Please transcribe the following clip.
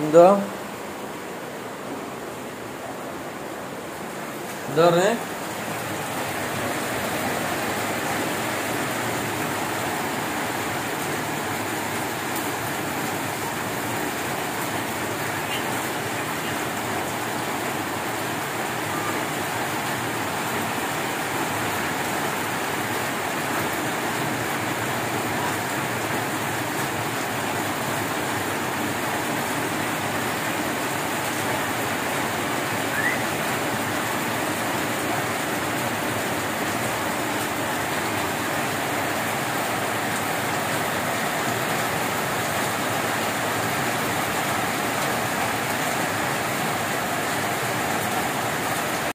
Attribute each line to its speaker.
Speaker 1: എന്തോ എന്താ പറഞ്ഞേ